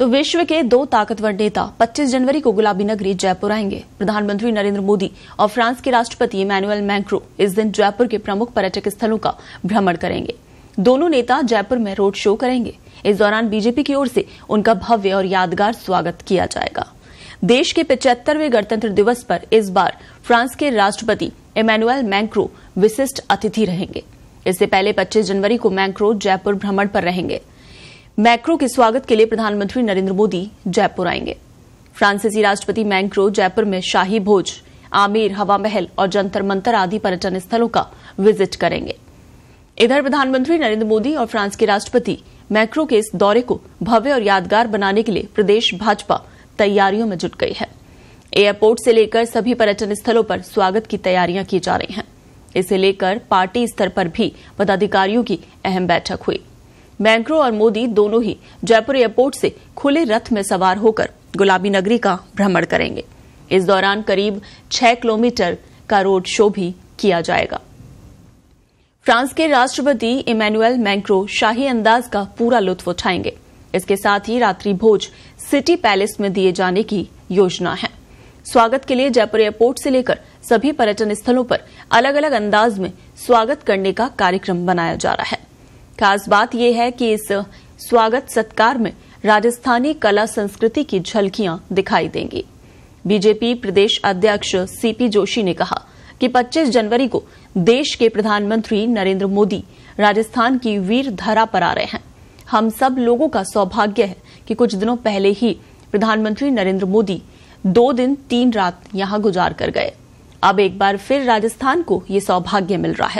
तो विश्व के दो ताकतवर नेता 25 जनवरी को गुलाबी नगरी जयपुर आएँगे। प्रधानमंत्री नरेंद्र मोदी और फ्रांस के राष्ट्रपति इमैनुअल मैक्रो इस दिन जयपुर के प्रमुख पर्यटक स्थलों का भ्रमण करेंगे। दोनों नेता जयपुर में रोड शो करेंगे। इस दौरान बीजेपी की ओर से उनका भव्य और यादगार स्वागत किया जाएगा। देश के पिचहत्तरवें गणतंत्र दिवस पर इस बार फ्रांस के राष्ट्रपति इमैनुअल मैक्रो विशिष्ट अतिथि रहेंगे। इससे पहले 25 जनवरी को मैक्रो जयपुर भ्रमण पर रहेंगे। मैक्रो के स्वागत के लिए प्रधानमंत्री नरेंद्र मोदी जयपुर आएँगे। फ्रांसीसी राष्ट्रपति मैक्रो जयपुर में शाही भोज, आमेर, हवा महल और जंतर मंतर आदि पर्यटन स्थलों का विज़िट करेंगे। इधर प्रधानमंत्री नरेंद्र मोदी और फ्रांस के राष्ट्रपति मैक्रो के इस दौरे को भव्य और यादगार बनाने के लिए प्रदेश भाजपा तैयारियों में जुट गई है। एयरपोर्ट से लेकर सभी पर्यटन स्थलों पर स्वागत की तैयारियाँ की जा रही हैं। इसे लेकर पार्टी स्तर पर भी पदाधिकारियों की अहम बैठक हुई। मैक्रो और मोदी दोनों ही जयपुर एयरपोर्ट से खुले रथ में सवार होकर गुलाबी नगरी का भ्रमण करेंगे। इस दौरान करीब छह किलोमीटर का रोड शो भी किया जाएगा। फ्रांस के राष्ट्रपति इमैनुअल मैक्रो शाही अंदाज का पूरा लुत्फ उठाएँगे। इसके साथ ही रात्रि भोज सिटी पैलेस में दिए जाने की योजना है। स्वागत के लिए जयपुर एयरपोर्ट से लेकर सभी पर्यटन स्थलों पर अलग अलग अंदाज में स्वागत करने का कार्यक्रम बनाया जा रहा है। खास बात यह है कि इस स्वागत सत्कार में राजस्थानी कला संस्कृति की झलकियाँ दिखाई देंगी। बीजेपी प्रदेश अध्यक्ष सीपी जोशी ने कहा कि 25 जनवरी को देश के प्रधानमंत्री नरेंद्र मोदी राजस्थान की वीर धरा पर आ रहे हैं। हम सब लोगों का सौभाग्य है कि कुछ दिनों पहले ही प्रधानमंत्री नरेंद्र मोदी दो दिन तीन रात यहाँ गुजार कर गए। अब एक बार फिर राजस्थान को ये सौभाग्य मिल रहा है।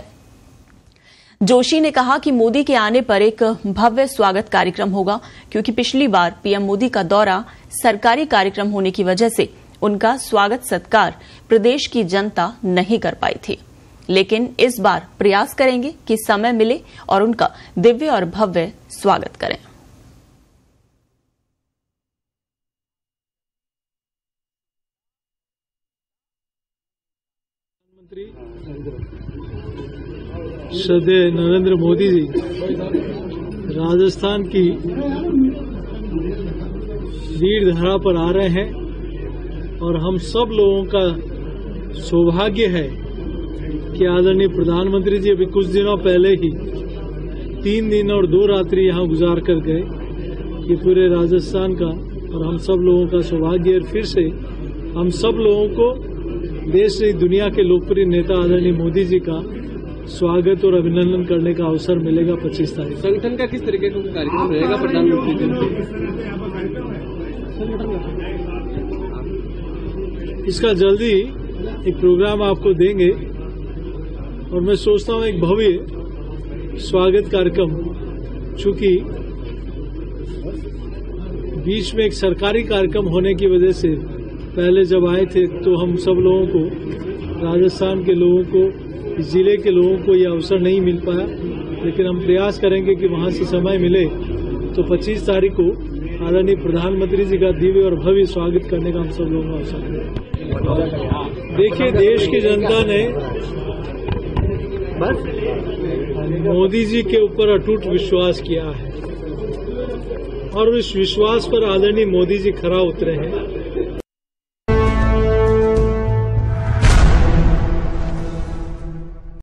जोशी ने कहा कि मोदी के आने पर एक भव्य स्वागत कार्यक्रम होगा, क्योंकि पिछली बार पीएम मोदी का दौरा सरकारी कार्यक्रम होने की वजह से उनका स्वागत सत्कार प्रदेश की जनता नहीं कर पाई थी। लेकिन इस बार प्रयास करेंगे कि समय मिले और उनका दिव्य और भव्य स्वागत करें। श्रद्धेय नरेंद्र मोदी जी, राजस्थान की वीर धारा पर आ रहे हैं और हम सब लोगों का सौभाग्य है कि आदरणीय प्रधानमंत्री जी अभी कुछ दिनों पहले ही तीन दिन और दो रात्रि यहाँ गुजार कर गए ये पूरे राजस्थान का और हम सब लोगों का सौभाग्य और फिर से हम सब लोगों को देश से दुनिया के लोकप्रिय नेता आदरणीय मोदी जी का स्वागत और अभिनंदन करने का अवसर मिलेगा 25 तारीख संगठन का किस तरीके का कार्यक्रम रहेगा? प्रधानमंत्री इसका जल्दी एक प्रोग्राम आपको देंगे और मैं सोचता हूँ एक भव्य स्वागत कार्यक्रम चूँकि बीच में एक सरकारी कार्यक्रम होने की वजह से पहले जब आए थे तो हम सब लोगों को राजस्थान के लोगों को ज़िले के लोगों को ये अवसर नहीं मिल पाया। लेकिन हम प्रयास करेंगे कि वहाँ से समय मिले तो 25 तारीख को आदरणीय प्रधानमंत्री जी का दिव्य और भव्य स्वागत करने का हम सब लोगों को अवसर देखिए देश की जनता ने मोदी जी के ऊपर अटूट विश्वास किया है। और इस विश्वास पर आदरणीय मोदी जी खरा उतरे हैं।